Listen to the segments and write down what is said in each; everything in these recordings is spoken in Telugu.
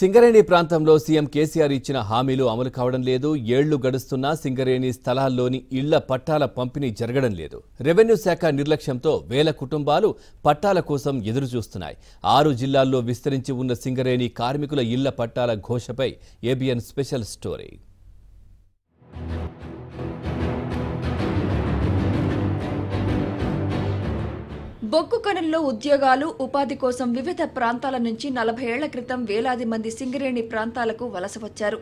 సింగరేణి ప్రాంతంలో సీఎం కేసీఆర్ ఇచ్చిన హామీలు అమలు కావడం లేదు ఏళ్ళు గడుస్తున్నా సింగరేణి స్థలాల్లోని ఇళ్ళ పట్టాల పంపిణీ జరగడం లేదు. రెవెన్యూ శాఖ నిర్లక్ష్యంతో వేల కుటుంబాలు పట్టాల కోసం ఎదురుచూస్తున్నాయి. ఆరు జిల్లాల్లో విస్తరించి ఉన్న సింగరేణి కార్మికుల ఇళ్ళ పట్టాల ఘోషపై ఏబిఎన్ స్పెషల్ స్టోరీ. బొగ్గు కనుల్లో ఉద్యోగాలు ఉపాధి కోసం వివిధ ప్రాంతాల నుంచి నలభై ఏళ్ళ క్రితం వేలాది మంది సింగరేణి ప్రాంతాలకు వలస వచ్చారు.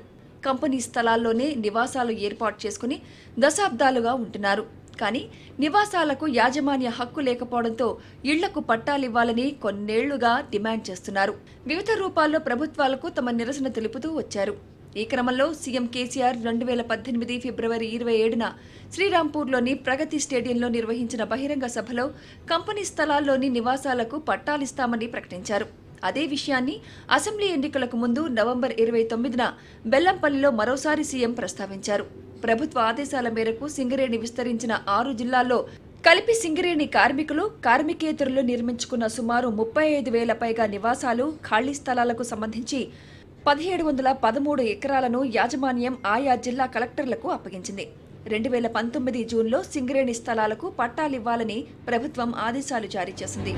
కంపెనీ స్థలాల్లోనే నివాసాలు ఏర్పాటు చేసుకుని దశాబ్దాలుగా ఉంటున్నారు. కానీ నివాసాలకు యాజమాన్య హక్కు లేకపోవడంతో ఇళ్ళకు పట్టాలివ్వాలని కొన్నేళ్ళుగా డిమాండ్ చేస్తున్నారు. వివిధ రూపాల్లో ప్రభుత్వాలకు తమ నిరసన తెలుపుతూ వచ్చారు. ఈ క్రమంలో సీఎం కేసీఆర్ రెండు వేల పద్దెనిమిది ఫిబ్రవరి ఇరవై ఏడున శ్రీరాంపూర్లోని ప్రగతి స్టేడియంలో నిర్వహించిన బహిరంగ సభలో కంపెనీ స్థలాల్లోని నివాసాలకు పట్టాలిస్తామని ప్రకటించారు. అదే విషయాన్ని అసెంబ్లీ ఎన్నికలకు ముందు నవంబర్ ఇరవై తొమ్మిదిన బెల్లంపల్లిలో మరోసారి సీఎం ప్రస్తావించారు. ప్రభుత్వ ఆదేశాల మేరకు సింగరేణి విస్తరించిన ఆరు జిల్లాల్లో కలిపి సింగరేణి కార్మికులు కార్మికేతరులు నిర్మించుకున్న సుమారు ముప్పై ఐదు వేల పైగా నివాసాలు ఖాళీ స్థలాలకు సంబంధించి పదిహేడు వందల పదమూడు ఎకరాలను యాజమాన్యం ఆయా జిల్లా కలెక్టర్లకు అప్పగించింది. రెండు వేల పంతొమ్మిది జూన్లో సింగరేణి స్థలాలకు పట్టాలివ్వాలని ప్రభుత్వం ఆదేశాలు జారీ చేసింది.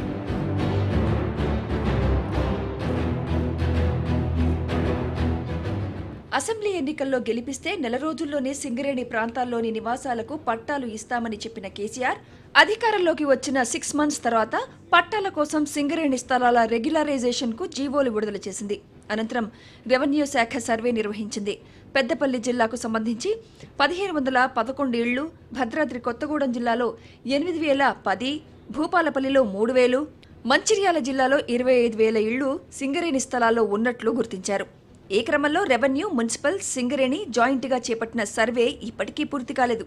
అసెంబ్లీ ఎన్నికల్లో గెలిపిస్తే నెల రోజుల్లోనే సింగరేణి ప్రాంతాల్లోని నివాసాలకు పట్టాలు ఇస్తామని చెప్పిన కేసీఆర్ అధికారంలోకి వచ్చిన సిక్స్ మంత్స్ తర్వాత పట్టాల కోసం సింగరేణి స్థలాల రెగ్యులరైజేషన్కు జీవోలు విడుదల చేసింది. అనంతరం రెవెన్యూ శాఖ సర్వే నిర్వహించింది. పెద్దపల్లి జిల్లాకు సంబంధించి పదిహేను వందల పదకొండు ఇళ్ళు భద్రాద్రి కొత్తగూడెం జిల్లాలో ఎనిమిది వేల పది భూపాలపల్లిలో మూడు వేలు మంచిర్యాల జిల్లాలో ఇరవై ఐదు వేల ఇళ్ళు సింగరేణి స్థలాల్లో ఉన్నట్లు గుర్తించారు. ఈ క్రమంలో రెవెన్యూ మున్సిపల్ సింగరేణి జాయింట్గా చేపట్టిన సర్వే ఇప్పటికీ పూర్తి కాలేదు.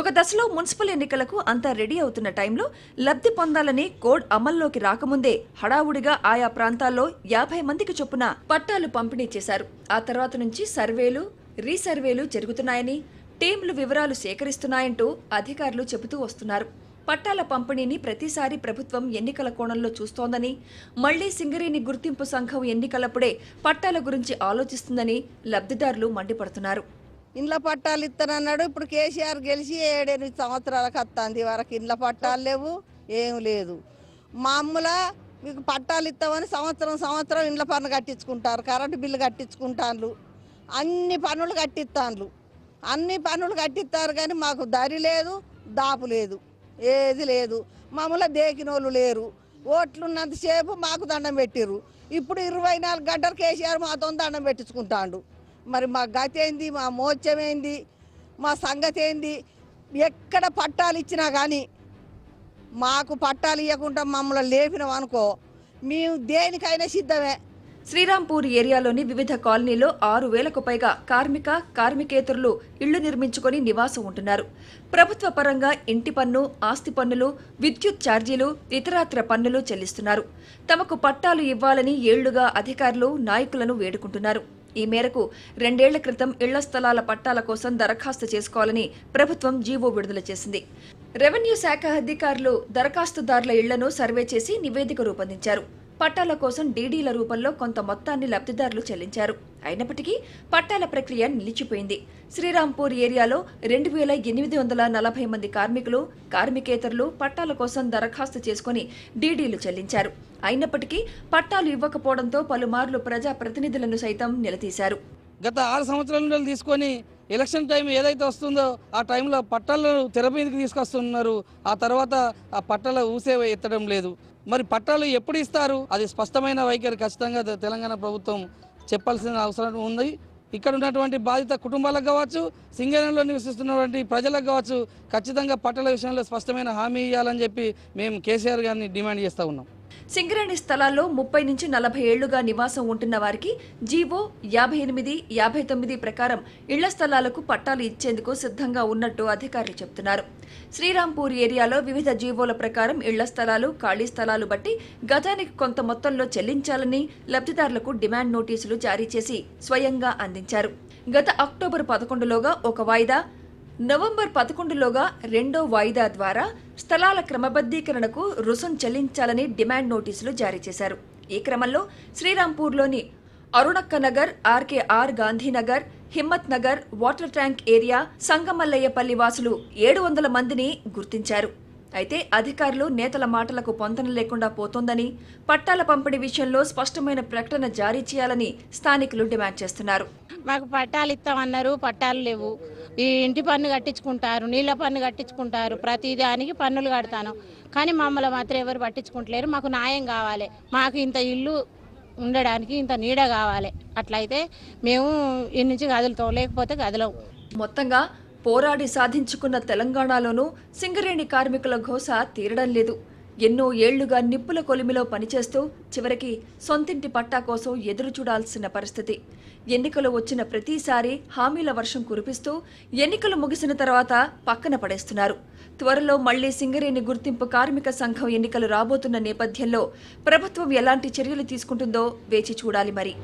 ఒక దశలో మున్సిపల్ ఎన్నికలకు అంతా రెడీ అవుతున్న టైంలో లబ్ధి పొందాలని కోడ్ అమల్లోకి రాకముందే హడావుడిగా ఆయా ప్రాంతాల్లో యాభై మందికి చొప్పున పట్టాలు పంపిణీ చేశారు. ఆ తర్వాత నుంచి సర్వేలు రీసర్వేలు జరుగుతున్నాయని టీంలు వివరాలు సేకరిస్తున్నాయంటూ అధికారులు చెబుతూ వస్తున్నారు. పట్టాల పంపిణీని ప్రతిసారి ప్రభుత్వం ఎన్నికల కోణంలో చూస్తోందని మళ్ళీ సింగరేణి గుర్తింపు సంఘం ఎన్నికలప్పుడే పట్టాల గురించి ఆలోచిస్తుందని లబ్ధిదారులు మండిపడుతున్నారు. ఇండ్ల పట్టాలు ఇస్తానన్నాడు ఇప్పుడు కేసీఆర్ గెలిచి ఏడెనిమిది సంవత్సరాలకు వస్తుంది వరకు. ఇండ్ల పట్టాలు లేవు ఏం లేదు. మామూలుగా మీకు పట్టాలు ఇస్తామని సంవత్సరం సంవత్సరం ఇండ్ల పన్ను కట్టించుకుంటారు. కరెంటు బిల్లు కట్టించుకుంటాను అన్ని పనులు కట్టిస్తాను అన్ని పనులు కట్టిస్తారు కానీ మాకు దరి లేదు దాపు లేదు. ఏది లేదు. మామూలుగా దేకినోళ్ళు లేరు. ఓట్లున్నంతసేపు మాకు దండం పెట్టిర్రు. ఇప్పుడు ఇరవై నాలుగు గంటలు కేసీఆర్ మాతో దండం పెట్టించుకుంటాడు. మరి మా గతి ఏంది మా మోత్యం ఏంది మా సంగతి ఏంది ఎక్కడ పట్టాలు ఇచ్చినా కానీ మాకు పట్టాలు ఇవ్వకుండా మమ్మల్ని లేపినాం అనుకో మేము దేనికైనా సిద్ధమే. శ్రీరాంపూర్ ఏరియాలోని వివిధ కాలనీలో ఆరు వేలకు పైగా కార్మిక కార్మికేతరులు ఇళ్ళు నిర్మించుకొని నివాసం ఉంటున్నారు. ప్రభుత్వ పరంగా ఇంటి పన్ను ఆస్తి పన్నులు విద్యుత్ ఛార్జీలు ఇతరాత్ర పన్నులు చెల్లిస్తున్నారు. తమకు పట్టాలు ఇవ్వాలని ఏళ్ళుగా అధికారులు నాయకులను వేడుకుంటున్నారు. ఈ మేరకు రెండేళ్ళ క్రితం ఇళ్ళ స్థలాల పట్టాల కోసం దరఖాస్తు చేసుకోవాలని ప్రభుత్వం జీవో విడుదల చేసింది. రెవెన్యూ శాఖ అధికారులు దరఖాస్తుదారుల ఇళ్ళను సర్వే చేసి నివేదిక రూపొందించారు. పట్టాల కోసం డీడీల రూపంలో కొంత మొత్తాన్ని లబ్ధిదారులు చెల్లించారు. అయినప్పటికీ పట్టాల ప్రక్రియ నిలిచిపోయింది. శ్రీరాంపూర్ ఏరియాలో రెండు వేల ఎనిమిది వందల నలభై మంది కార్మికులు కార్మికేతరులు పట్టాల కోసం దరఖాస్తు చేసుకుని డీడీలు చెల్లించారు. అయినప్పటికీ పట్టాలు ఇవ్వకపోవడంతో పలుమార్లు ప్రజా ప్రతినిధులను సైతం నిలదీశారు. గత ఆరు సంవత్సరాల తీసుకొని ఎలక్షన్ టైం ఏదైతే వస్తుందో ఆ టైంలో పట్టాలను తెర మీదకి తీసుకొస్తున్నారు. ఆ తర్వాత ఆ పట్టాల ఊసే ఎత్తడం లేదు. మరి పట్టాలు ఎప్పుడు ఇస్తారు? అది స్పష్టమైన వైఖరి ఖచ్చితంగా తెలంగాణ ప్రభుత్వం చెప్పాల్సిన అవసరం ఉంది. ఇక్కడ ఉన్నటువంటి బాధిత కుటుంబాలకు కావచ్చు సింగరేణిలో నివసిస్తున్నటువంటి ప్రజలకు కావచ్చు ఖచ్చితంగా పట్టాల విషయంలో స్పష్టమైన హామీ ఇవ్వాలని చెప్పి మేము కేసీఆర్ గారిని డిమాండ్ చేస్తూ ఉన్నాం. సింగరేణి స్థలాల్లో ముప్పై నుంచి నలభై ఏళ్ళుగా నివాసం ఉంటున్న వారికి జీవో యాభై ఎనిమిది యాభై తొమ్మిది ప్రకారం ఇళ్ళ స్థలాలకు పట్టాలు ఇచ్చేందుకు సిద్ధంగా ఉన్నట్టు అధికారులు చెబుతున్నారు. శ్రీరాంపూర్ ఏరియాలో వివిధ జీవోల ప్రకారం ఇళ్ళ స్థలాలు ఖాళీ స్థలాలు బట్టి గతానికి కొంత మొత్తంలో చెల్లించాలని లబ్ధిదారులకు డిమాండ్ నోటీసులు జారీ చేసి స్వయంగా అందించారు. గత అక్టోబర్ పదకొండులోగా ఒక వాయిదా నవంబర్ పదకొండులోగా రెండో వాయిదా ద్వారా స్థలాల క్రమబద్ధీకరణకు రుసుం చెల్లించాలని డిమాండ్ నోటీసులు జారీ చేశారు. ఈ క్రమంలో శ్రీరాంపూర్లోని Arunakka Nagar RKR Gandhinagar Himmat Nagar water tank area Sangamallayyapalli వాసులు ఏడు వందల మందిని గుర్తించారు. అయితే అధికారులు నేతల మాటలకు పొంతన లేకుండా పోతోందని పట్టాల పంపిణీ విషయంలో స్పష్టమైన ప్రకటన జారీ చేయాలని స్థానికులు డిమాండ్ చేస్తున్నారు. మాకు పట్టాలు ఇస్తామన్నారు పట్టాలు లేవు. ఈ ఇంటి పన్ను కట్టించుకుంటారు నీళ్ళ పన్ను కట్టించుకుంటారు ప్రతి దానికి పన్నులు కడతాను. కానీ మమ్మల్ని మాత్రం ఎవరు పట్టించుకుంటలేరు. మాకు న్యాయం కావాలి. మాకు ఇంత ఇల్లు ఉండడానికి ఇంత నీడ కావాలి. అట్లయితే మేము ఈ నుంచి కదులుతాం లేకపోతే కదలం మొత్తంగా పోరాడి సాధించుకున్న తెలంగాణలోనూ సింగరేణి కార్మికుల ఘోష తీరడం లేదు. ఎన్నో ఏళ్ళుగా నిప్పుల కొలిమిలో పనిచేస్తూ చివరికి సొంతింటి పట్టా కోసం ఎదురు చూడాల్సిన పరిస్థితి. ఎన్నికలు వచ్చిన ప్రతిసారి హామీల వర్షం కురిపిస్తూ ఎన్నికలు ముగిసిన తర్వాత పక్కన పడేస్తున్నారు. త్వరలో మళ్ళీ సింగరేణి గుర్తింపు కార్మిక సంఘం ఎన్నికలు రాబోతున్న నేపథ్యంలో ప్రభుత్వం ఎలాంటి చర్యలు తీసుకుంటుందో వేచి చూడాలి మరి.